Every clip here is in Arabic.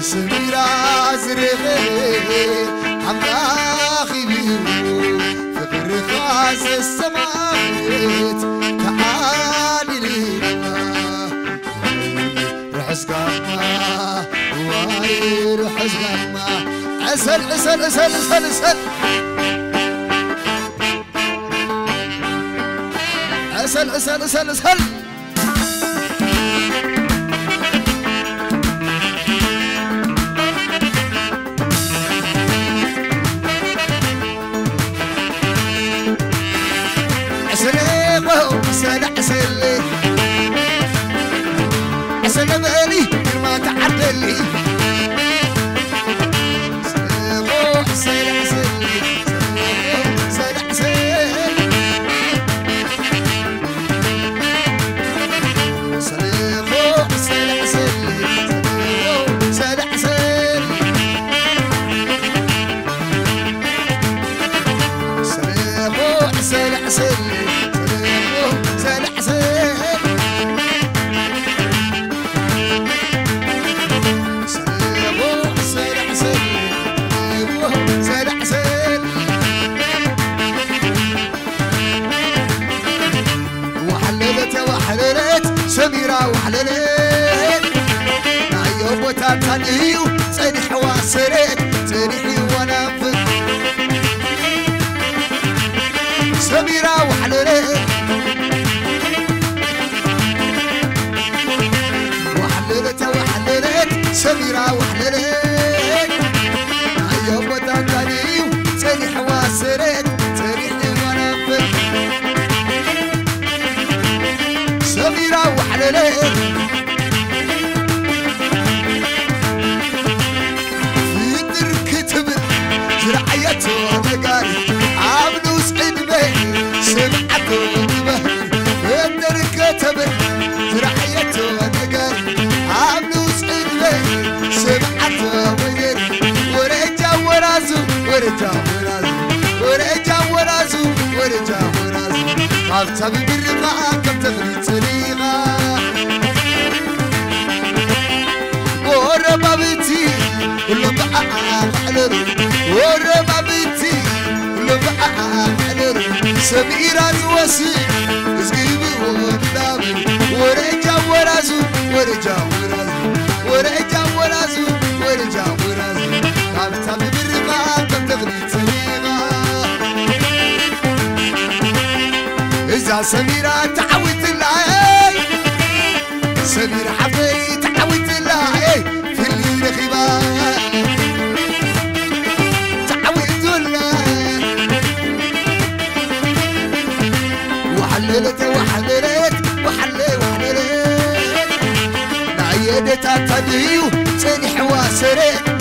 سميرة عزريغي عملاخي بيو فقر خاص السماوات تعالي لينا. رح اسقاطها واي عسل عسل عسل عسل عسل عسل عسل عسل عسل عسليقه عسل عسل وحللت سميرة وحللت. عيوب وتاتها ورجا وراز ورجا وراز ورجا وراز قابتا إذا سميرة تعوت الله إيه؟ سميرة حبي تعوت الله إيه؟ في الليل خبار تعوت الله وحللت وحللت وحلي وحللت. نعيدتها تدهيو تنح واسرت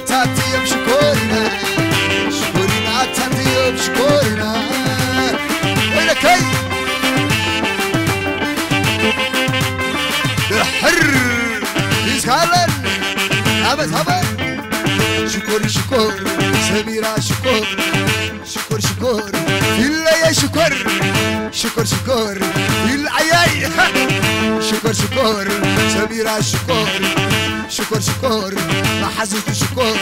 عتاتي بشكورنا شكورنا. عتاتي بشكورنا ولك شكور شكور. سميرة شكور. شكور شكور. شكور. شكور شكور. شكور شكور. شكور. شكر شكر. ما حزت شكر.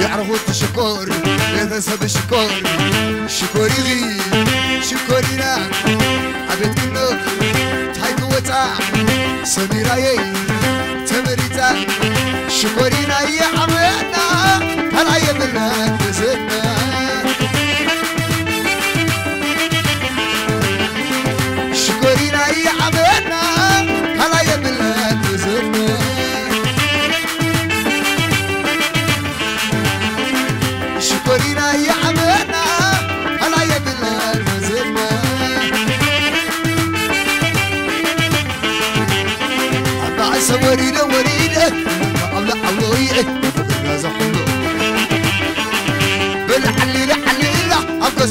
يعرفوا شكر إذا سب شكر شكر لي شكرنا عبد كنوك تايكو وتا سميرة يي تمريتا. شكرنا يا عمنا هلا يدنا تزنا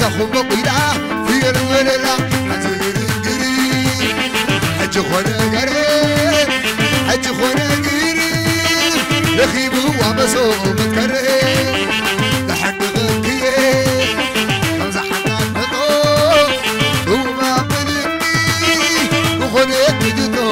زخم قيلة في الوللة حتغري قري حج خونا قري حج خونا قري لخيب هو مسوم تكري لحق غكي خمسة حقات نطو وما بلني وخوني تجدو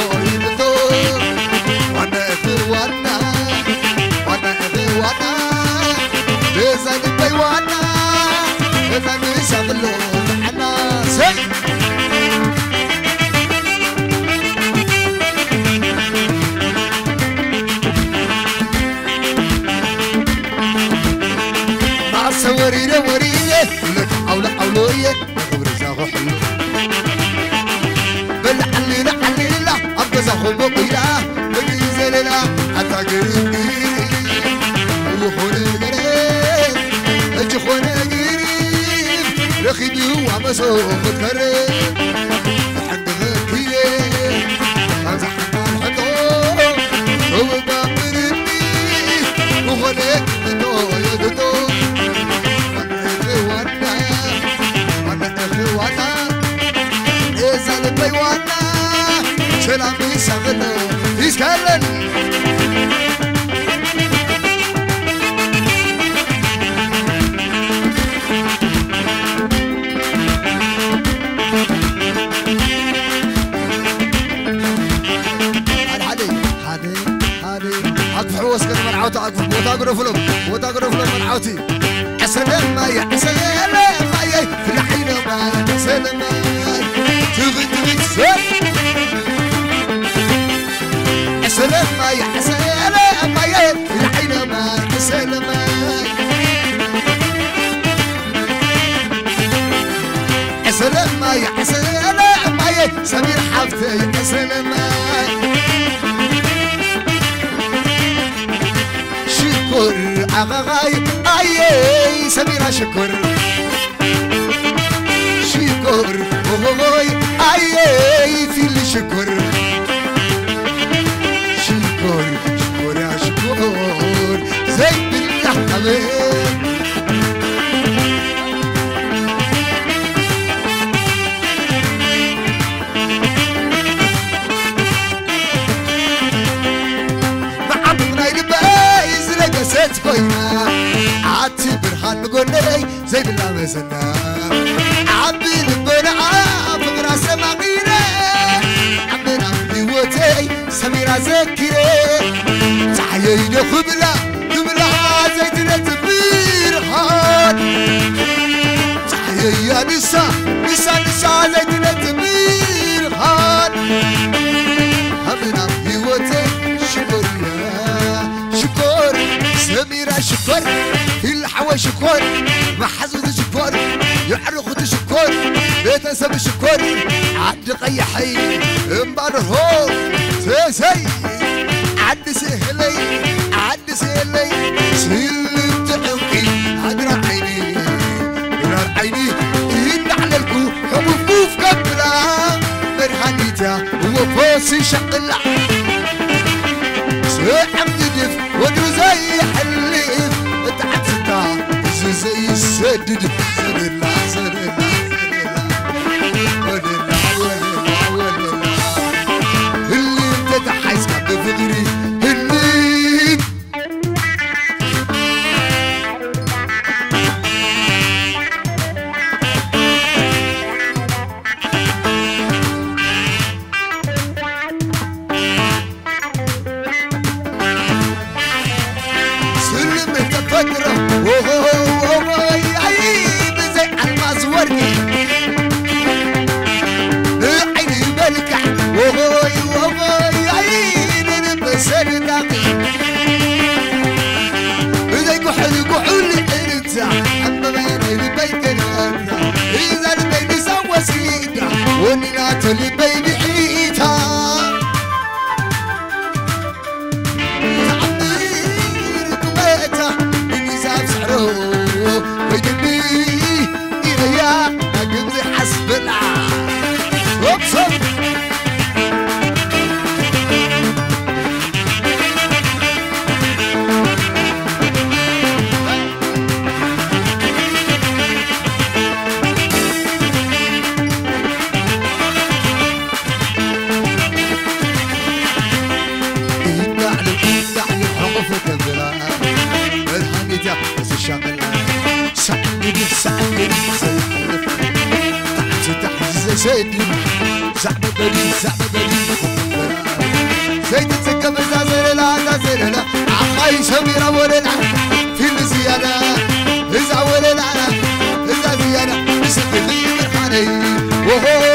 يسكلن هادي هادي هادي أطفحوا وسكن منعوتي أقف وتاقروا ما يا ما يا في الحين ما عسلام ما تغي تغي سل عسلام ما يا ما يا يا يا سمير حفتي عسلام شكر أغاي أي سميرة شكر شكر أغاي أي في اللي يلبايز لقست كوينا عاتي برهان نقولي زي بالله مسنا عبي لبنا راس مغيرة عبنا بيوتي سميرة زكري. تعيين خبلة نسا نسا نسا زيتنا تبير هان همنا هيوتي شكر شكر سميرة شكر الحوا شكر محزود شكر يعرق شكر بيتنسب شكر عد قيحي امبار هو سيد لب زعبة بدي زعبة بدي زيت تسكب زازر لا زازر لا. عمي سميرة ولنا في الزيادة إذا ولنا إذا زيادة. سكتي مرحاني وهو